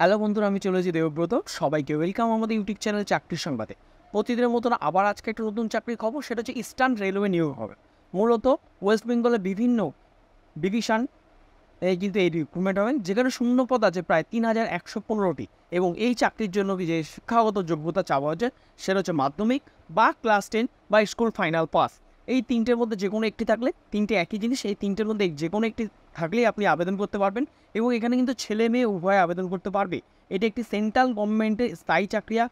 Hello বন্ধুরা, আমি চলেছি দেবব্রত। সবাইকে ওয়েলকাম আমাদের ইউটিউব চ্যানেল চাকরির সংবাদে। প্রতিদিনের মতন আবার আজকে একটা নতুন চাকরির খবর, সেটা হচ্ছে ইস্টার্ন রেলওয়ে নিয়োগ হবে। মূলত ওয়েস্ট বেঙ্গলের বিভিন্ন ডিভিশন এই কিন্তু এই রিক্রুটমেন্ট হবেন যেখানে শূন্য পদ আছে প্রায় তিন হাজার একশো পনেরোটি। এবং এই চাকরির জন্য যে শিক্ষাগত যোগ্যতা চাওয়া হচ্ছে, সেটা হচ্ছে মাধ্যমিক বা ক্লাস টেন বা স্কুল ফাইনাল পাস এই তিনটের মধ্যে যে কোনো একটি থাকলে তিনটে একই জিনিস, এই তিনটের মধ্যে যে কোনো একটি থাকলেই আপনি আবেদন করতে পারবেন এবং এখানে কিন্তু ছেলে মেয়ে উভয় আবেদন করতে পারবে। এটি একটি সেন্ট্রাল গভর্নমেন্টের স্থায়ী চাকরিয়া।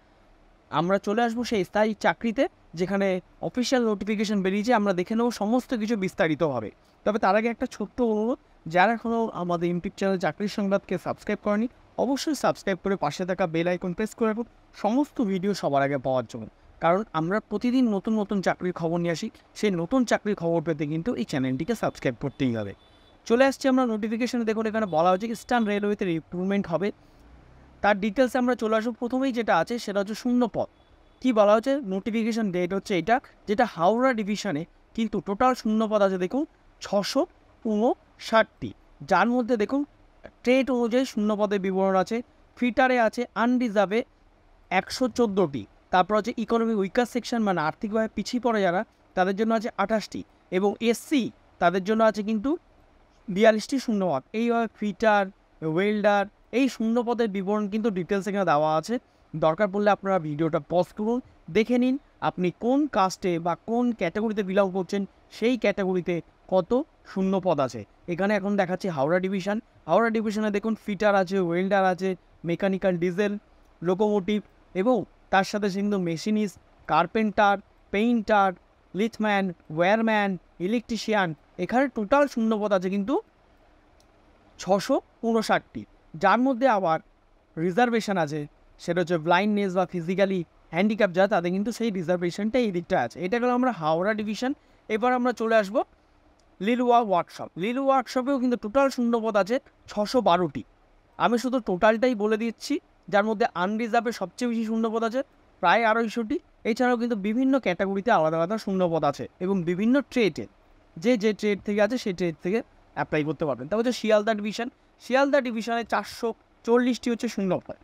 আমরা চলে আসব সেই স্থায়ী চাকরিতে, যেখানে অফিসিয়াল নোটিফিকেশন বেরিয়েছে, আমরা দেখে নেব সমস্ত কিছু বিস্তারিতভাবে তবে তার আগে একটা ছোট্ট অনুরোধ, যারা এখনও আমাদের ইউটিউব চ্যানেল চাকরির সংবাদকে সাবস্ক্রাইব করেনি, অবশ্যই সাবস্ক্রাইব করে পাশে থাকা বেল আইকন প্রেস করে রাখুন। সমস্ত ভিডিও সবার আগে পাওয়ার জন্য। কারণ আমরা প্রতিদিন নতুন নতুন চাকরির খবর নিয়ে আসি। সেই নতুন চাকরির খবর পেতে কিন্তু এই চ্যানেলটিকে সাবস্ক্রাইব করতেই হবে। চলে আসছি আমরা নোটিফিকেশনে দেখুন, এখানে বলা হচ্ছে ইস্টার্ন রেলওয়েতে রিক্রুটমেন্ট হবে। তার ডিটেলসে আমরা চলে আসব। প্রথমেই যেটা আছে, সেটা হচ্ছে শূন্য পদ কী বলা হচ্ছে নোটিফিকেশান ডেট হচ্ছে এটা, যেটা হাওড়া ডিভিশনে কিন্তু টোটাল শূন্য পদ আছে, দেখুন, ছশো ষাটটি যার মধ্যে, দেখুন ট্রেড অনুযায়ী শূন্য পদের বিবরণ আছে। ফিটারে আছে আনরিজার্ভে একশো চোদ্দোটি। তারপর হচ্ছে ইকোনমিক উইকার সেকশন মানে আর্থিকভাবে পিছিয়ে পড়ে যারা, তাদের জন্য আছে আঠাশটি এবং এসসি তাদের জন্য আছে কিন্তু বিয়াল্লিশটি শূন্যপদ। এইভাবে ফিটার, ওয়েল্ডার এই শূন্য পদের বিবরণ কিন্তু ডিটেলস এখানে দেওয়া আছে। দরকার পড়লে আপনারা ভিডিওটা পজ করুন, দেখে নিন আপনি কোন কাস্টে বা কোন ক্যাটাগরিতে বিলং করছেন, সেই ক্যাটাগরিতে কত শূন্য পদ আছে। এখানে এখন দেখাচ্ছি হাওড়া ডিভিশন হাওড়া ডিভিশনে দেখুন ফিটার আছে, ওয়েল্ডার আছে মেকানিক্যাল ডিজেল লোকোমোটিভ এবং তার সাথে সে কিন্তু মেশিনিস্ট কার্পেন্টার পেইন্টার লিথম্যান ওয়্যারম্যান ইলেকট্রিশিয়ান এখানে টোটাল শূন্যপদ আছে কিন্তু ছশো উনষাটটি। যার মধ্যে আবার রিজার্ভেশন আছে, সেটা হচ্ছে ব্লাইন্ডনেস বা ফিজিক্যালি হ্যান্ডিক্যাপ যা তাদের কিন্তু সেই রিজার্ভেশনটা এই দিকটা আছে। এটা গেলো আমরা হাওড়া ডিভিশন এবার আমরা চলে আসব লিলুয়া ওয়ার্কশপ লিলু ওয়ার্কশপেও কিন্তু টোটাল শূন্যপদ আছে ছশো বারোটি। আমি শুধু টোটালটাই বলে দিচ্ছি। যার মধ্যে আনরিজার্ভে সবচেয়ে বেশি শূন্যপদ আছে, প্রায় আড়াইশোটি এছাড়াও কিন্তু বিভিন্ন ক্যাটাগরিতে আলাদা আলাদা শূন্যপদ আছে এবং বিভিন্ন ট্রেডে যে যে ট্রেড থেকে আছে সেই ট্রেড থেকে অ্যাপ্লাই করতে পারবেন। তারপর হচ্ছে শিয়ালদা ডিভিশন শিয়ালদা ডিভিশনে চারশো চল্লিশটি হচ্ছে শূন্যপদ।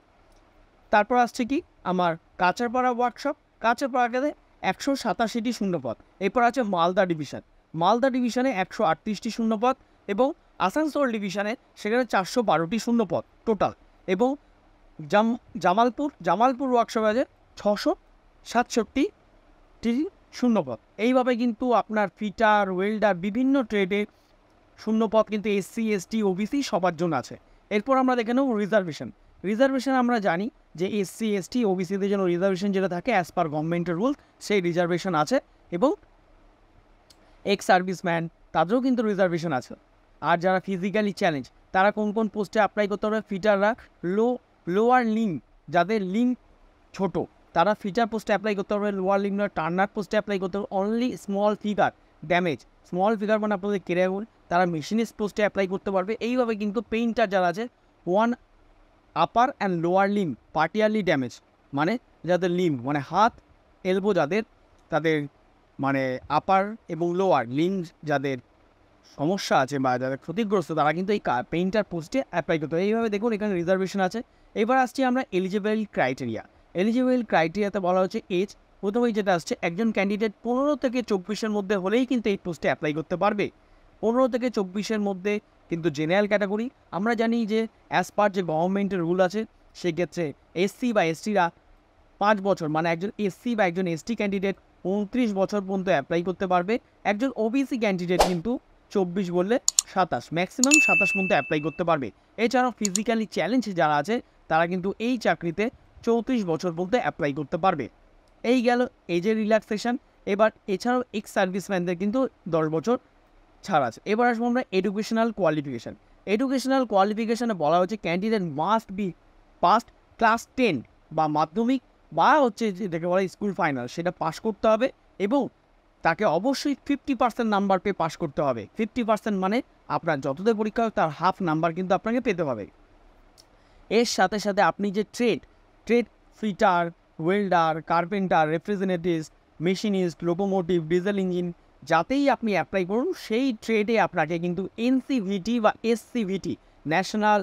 তারপর আসছে কি? আমার কাঁচারপাড়া ওয়ার্কশপ কাঁচারপাড়াতে একশো সাতাশিটি শূন্যপদ। এরপর আছে মালদা ডিভিশন মালদা ডিভিশনে একশো আটত্রিশটি শূন্যপদ এবং আসানসোল ডিভিশনে সেখানে চারশো বারোটি শূন্যপদ টোটাল এবং জাম, জামালপুর জামালপুর ওয়ার্কশপে আছে ছশো সাতষট্টিটি শূন্যপদ। এইভাবে কিন্তু আপনার ফিটার ওয়েল্ডার বিভিন্ন ট্রেডে শূন্যপদ কিন্তু এসসি এসটি ওবিসি সবার জন্য আছে। এরপর আমরা দেখে নেব রিজার্ভেশন রিজার্ভেশন আমরা জানি যে এসসি এসটি ওবিসিদের জন্য রিজার্ভেশন যেটা থাকে অ্যাজ পার গভর্নমেন্টের রুল সেই রিজার্ভেশন আছে এবং এক্স সার্ভিসম্যান তাদেরও কিন্তু রিজার্ভেশন আছে। আর যারা ফিজিক্যালি চ্যালেঞ্জ তারা কোন কোন পোস্টে অ্যাপ্লাই করতে পারবে ফিটাররা লো লোয়ার লিঙ্ক যাদের লিঙ্ক ছোট, তারা ফিচার পোস্টে অ্যাপ্লাই করতে পারবে লোয়ার লিঙ্ক নয় টার্নার পোস্টে অ্যাপ্লাই করতে পারবে only small finger damage small finger মানে আপনাদের কেরিয়ার তারা মেশিনিস্ট পোস্টে অ্যাপ্লাই করতে পারবে, এইভাবে কিন্তু পেইন্টার যারা আছে one upper and lower limb partially damage মানে যাদের লিম মানে হাত এলবো যাদের, তাদের মানে আপার এবং লোয়ার লিম যাদের সমস্যা আছে বা যাদের ক্ষতিগ্রস্ত, তারা কিন্তু এই পেইন্টার পোস্টে অ্যাপ্লাই করতে হবে এইভাবে দেখুন, এখানে রিজার্ভেশন আছে। এবার আসছি আমরা এলিজিবল ক্রাইটেরিয়া এলিজিবল ক্রাইটেরিয়াতে বলা হচ্ছে এজ প্রথমেই যেটা আসছে, একজন ক্যান্ডিডেট পনেরো থেকে চব্বিশের মধ্যে হলেই কিন্তু এই পোস্টে অ্যাপ্লাই করতে পারবে। পনেরো থেকে চব্বিশের মধ্যে কিন্তু জেনারেল ক্যাটাগরি আমরা জানি যে অ্যাজ পার যে গভর্নমেন্টের রুল আছে, সেক্ষেত্রে এসসি বা এসটিরা পাঁচ বছর মানে একজন এসসি বা একজন এসটি ক্যান্ডিডেট উনত্রিশ বছর পর্যন্ত অ্যাপ্লাই করতে পারবে। একজন ওবিসি ক্যান্ডিডেট কিন্তু চব্বিশ বললে সাতাশ ম্যাক্সিমাম সাতাশ পর্যন্ত অ্যাপ্লাই করতে পারবে। এছাড়াও ফিজিক্যালি চ্যালেঞ্জ যারা আছে তারা কিন্তু এই চাকরিতে চৌত্রিশ বছর বলতে অ্যাপ্লাই করতে পারবে। এই গেল এজের রিল্যাক্সেশন এবার এছাড়াও এক্স সার্ভিসম্যানদের কিন্তু দশ বছর ছাড় আছে। এবার আসব আমরা এডুকেশনাল কোয়ালিফিকেশান এডুকেশনাল কোয়ালিফিকেশানে বলা হচ্ছে candidate must be passed class ten বা মাধ্যমিক বা হচ্ছে যেটাকে বলা স্কুল ফাইনাল সেটা পাস করতে হবে এবং তাকে অবশ্যই ফিফটি পার্সেন্ট নাম্বার পেয়ে পাস করতে হবে। ফিফটি পার্সেন্ট মানে আপনার যতদের পরীক্ষা তার হাফ নাম্বার কিন্তু আপনাকে পেতে হবে। এর সাথে সাথে আপনি যে trade trade fitter, welder, carpenter refrigeration machinist, locomotive, diesel engine, যাতেই আপনি অ্যাপ্লাই করুন, সেই ট্রেডে আপনাকে কিন্তু এনসিভিটি বা এসসিভিটি, ন্যাশনাল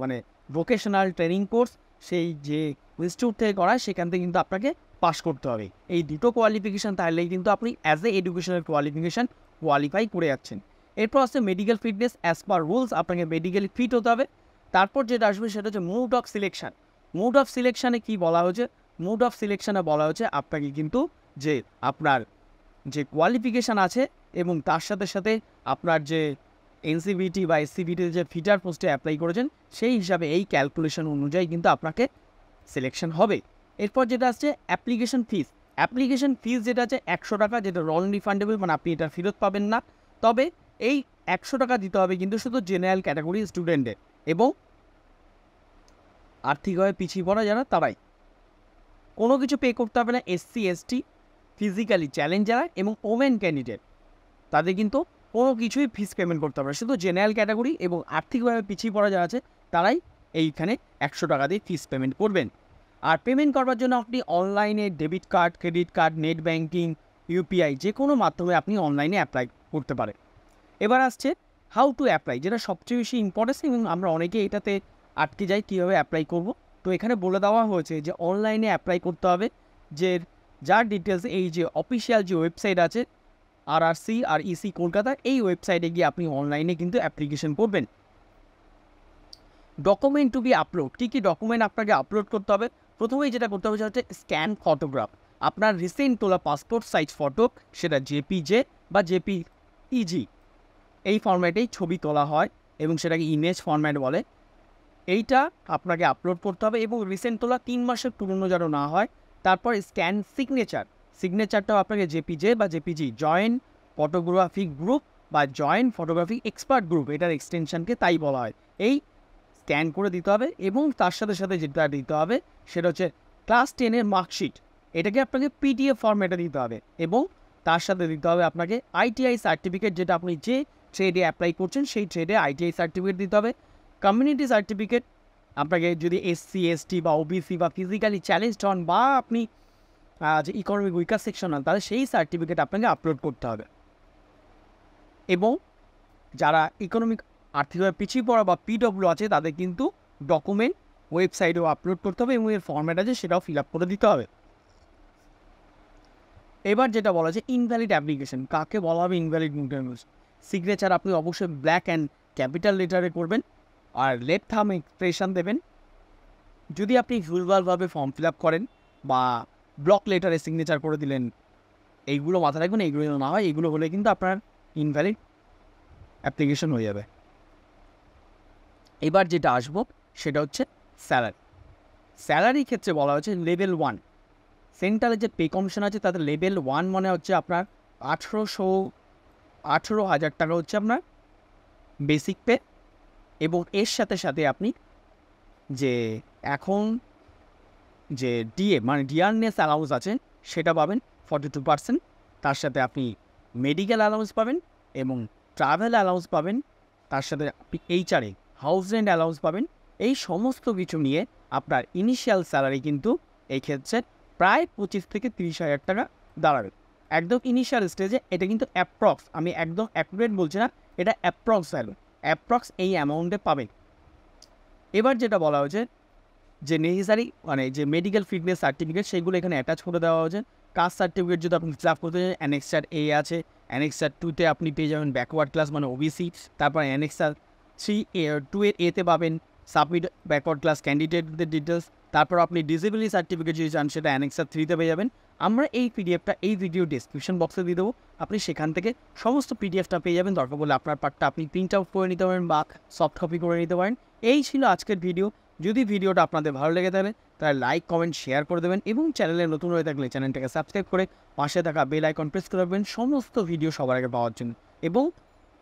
মানে ভোকেশনাল ট্রেনিং কোর্স, সেই যে ইনস্টিটিউট থেকে করায় সেখান থেকে কিন্তু আপনাকে পাস করতে হবে। এই দুটো কোয়ালিফিকেশান তাহলেই কিন্তু আপনি as a educational qualification qualify করে যাচ্ছেন। এরপর আসছে medical fitness as per rules আপনাকে মেডিকেলি ফিট হতে হবে। তারপর যেটা আসবে সেটা হচ্ছে mode of selection mode of সিলেকশানে কী বলা হয়েছে? মুড অফ সিলেকশানে বলা হয়েছে আপনাকে কিন্তু যে আপনার যে কোয়ালিফিকেশান আছে এবং তার সাথে সাথে আপনার যে এনসিবিটি বা এসসিবিটির যে ফিটার পোস্টে অ্যাপ্লাই করেছেন, সেই হিসাবে এই ক্যালকুলেশন অনুযায়ী কিন্তু আপনাকে সিলেকশন হবে। এরপর যেটা আসছে অ্যাপ্লিকেশন ফিস অ্যাপ্লিকেশন ফিস যেটা আছে একশো টাকা, যেটা নন রিফান্ডেবল মানে আপনি এটা ফেরত পাবেন না। তবে এই একশো টাকা দিতে হবে কিন্তু শুধু জেনারেল ক্যাটাগরি স্টুডেন্টের এবং আর্থিকভাবে পিছিয়ে পড়া যারা, তারাই। কোনো কিছু পে করতে হবে না এসসি এসটি ফিজিক্যালি চ্যালেঞ্জ যারা এবং ওমেন ক্যান্ডিডেট তাদের কিন্তু কোনো কিছুই ফিস পেমেন্ট করতে হবে না। শুধু জেনারেল ক্যাটাগরি এবং আর্থিকভাবে পিছিয়ে পড়া যারা আছে, তারাই এইখানে একশো টাকা দিয়ে ফিস পেমেন্ট করবেন। আর পেমেন্ট করবার জন্য আপনি অনলাইনে debit card credit card net banking UPI যে কোনো মাধ্যমে আপনি অনলাইনে অ্যাপ্লাই করতে পারেন। এবার আসছে হাউ টু অ্যাপ্লাই যেটা সবচেয়ে বেশি ইম্পর্টেন্স এবং আমরা অনেকে এটাতে আটকে যাই, কীভাবে অ্যাপ্লাই করব। তো এখানে বলে দেওয়া হয়েছে যে অনলাইনে অ্যাপ্লাই করতে হবে, যে যার ডিটেলস এই যে অফিসিয়াল যে ওয়েবসাইট আছে আর আর সি আর ইসি কলকাতা এই ওয়েবসাইটে গিয়ে আপনি অনলাইনে কিন্তু অ্যাপ্লিকেশন করবেন। ডকুমেন্ট টু বি আপলোড কী কী ডকুমেন্ট আপনাকে আপলোড করতে হবে? প্রথমেই যেটা করতে হবে সেটা হচ্ছে স্ক্যান ফটোগ্রাফ আপনার রিসেন্ট তোলা পাসপোর্ট সাইজ ফটো সেটা জেপিজে বা জেপি ইজি এই ফর্ম্যাটেই ছবি তোলা হয় এবং সেটাকে ইমেজ ফর্ম্যাট বলে। এইটা আপনাকে আপলোড করতে হবে এবং রিসেন্ট তোলা তিন মাসের পুরনো যেন না হয়, তারপর স্ক্যান সিগনেচার সিগনেচারটাও আপনাকে জেপিজে বা জেপিজি জয়েন্ট ফটোগ্রাফি গ্রুপ বা জয়েন্ট ফটোগ্রাফি এক্সপার্ট গ্রুপ এটার এক্সটেনশনকে তাই বলা হয়। এই স্ক্যান করে দিতে হবে এবং তার সাথে সাথে যেটা দিতে হবে, সেটা হচ্ছে ক্লাস টেনের মার্কশিট এটাকে আপনাকে পিডিএফ ফর্মেটে দিতে হবে এবং তার সাথে দিতে হবে আপনাকে আইটিআই সার্টিফিকেট যেটা আপনি যে ট্রেডে অ্যাপ্লাই করছেন, সেই ট্রেডে আইটিআই সার্টিফিকেট দিতে হবে। কমিউনিটি সার্টিফিকেট আপনাকে যদি এসসি এসটি বা ওবিসি বা ফিজিক্যালি চ্যালেঞ্জড হন বা আপনি যে ইকোনমিক উইকার সেকশন হন, তাহলে সেই সার্টিফিকেট আপনাকে আপলোড করতে হবে। এবং যারা ইকোনমিক আর্থিকভাবে পিছিয়ে পড়া বা পিডব্লিউ আছে, তাদের কিন্তু ডকুমেন্ট ওয়েবসাইটেও আপলোড করতে হবে এবং এর ফর্ম্যাট আছে, সেটাও ফিল আপ করে দিতে হবে। এবার যেটা বলা আছে ইনভ্যালিড অ্যাপ্লিকেশন কাকে বলা হবে ইনভ্যালিড নোটিফিকেশন সিগনেচার আপনি অবশ্যই ব্ল্যাক অ্যান্ড ক্যাপিটাল লেটারে করবেন আর লেফট থাম এক্সপ্রেশন দেবেন। যদি আপনি ভুলভালভাবে ফর্ম ফিল আপ করেন বা ব্লক লেটারে সিগনেচার করে দিলেন, এইগুলো মাথায় রাখবেন, এইগুলো যেন না হয়, এইগুলো হলে কিন্তু আপনার ইনভ্যালিড অ্যাপ্লিকেশন হয়ে যাবে। এবার যেটা আসব, সেটা হচ্ছে স্যালারি স্যালারি ক্ষেত্রে বলা হচ্ছে লেভেল ওয়ান সেন্ট্রালে যে পে কমিশন আছে তাদের লেভেল ওয়ান মানে হচ্ছে আপনার আঠেরোশো আঠেরো হাজার টাকা হচ্ছে আপনার বেসিক পে এবং এর সাথে সাথে আপনি যে এখন যে ডিএ মানে ডিয়ারনেস অ্যালাউন্স আছে, সেটা পাবেন ফর্টি টু পার্সেন্ট তার সাথে আপনি মেডিকেল অ্যালাউন্স পাবেন এবং ট্রাভেল অ্যালাউন্স পাবেন। তার সাথে আপনি এইচআরএ হাউস রেন্ট অ্যালাউন্স পাবেন। এই সমস্ত কিছু নিয়ে আপনার ইনিশিয়াল স্যালারি কিন্তু এই ক্ষেত্রে প্রায় পঁচিশ থেকে তিরিশ হাজার টাকা দাঁড়াবে। একদম ইনিশিয়াল স্টেজে এটা কিন্তু অ্যাপ্রক্স আমি একদম অ্যাকুরেট বলছি না, এটা অ্যাপ্রক্স ভ্যালু অ্যাপ্রক্স এই অ্যামাউন্টে পাবেন এবার যেটা বলা হয়েছে, যে নেসেসারি মানে যে মেডিকেল ফিটনেস সার্টিফিকেট সেগুলো এখানে অ্যাটাচ করে দেওয়া হয়েছে। কাস্ট সার্টিফিকেট যদি আপনি ফিল আপ করতে চান অ্যানেক্সার এ আছে অ্যানেক্সার টুতে আপনি পেয়ে যাবেন ব্যাকওয়ার্ড ক্লাস মানে ওবিসি তারপর অ্যানেক্সার থ্রি এ টু এর এতে পাবেন সাবমিট ব্যাকওয়ার্ড ক্লাস ক্যান্ডিডেটদের ডিটেলস তারপর আপনি ডিসেবিলিটি সার্টিফিকেট যদি চান, সেটা অ্যানেক্সার থ্রিতে পেয়ে যাবেন। আমরা এই পিডিএফটা এই ভিডিও ডিসক্রিপশন বক্সে দিয়ে দেবো। আপনি সেখান থেকে সমস্ত পিডিএফটা পেয়ে যাবেন। দরকার বলে আপনার পার্টটা আপনি প্রিন্ট আউট করে নিতে পারেন বা সফট কপি করে নিতে পারেন। এই ছিল আজকের ভিডিও যদি ভিডিওটা আপনাদের ভালো লেগে থাকে, তাহলে লাইক কমেন্ট শেয়ার করে দেবেন এবং চ্যানেলে নতুন হয়ে থাকলে চ্যানেলটাকে সাবস্ক্রাইব করে পাশে থাকা বেল আইকন প্রেস করে রাখবেন। সমস্ত ভিডিও সবার আগে পাওয়ার জন্য। এবং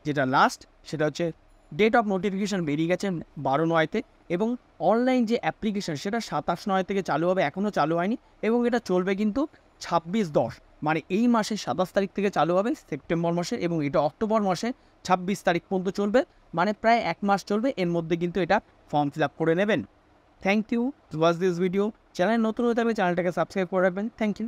যেটা লাস্ট সেটা হচ্ছে ডেট অফ নোটিফিকেশান বেরিয়ে গেছে বারো নয়তে এবং অনলাইন যে অ্যাপ্লিকেশান সেটা সাতাশ নয় থেকে চালু হবে, এখনও চালু হয়নি এবং এটা চলবে কিন্তু ছাব্বিশ দশ। মানে এই মাসের সাতাশ তারিখ থেকে চালু হবে, সেপ্টেম্বর মাসে এবং এটা অক্টোবর মাসে ছাব্বিশ তারিখ পর্যন্ত চলবে। মানে প্রায় এক মাস চলবে, এর মধ্যে কিন্তু এটা ফর্ম ফিল আপ করে নেবেন। Thank you watch this video channel নতুন হয়ে থাকলে চ্যানেলটাকে সাবস্ক্রাইব করে রাখবেন। Thank you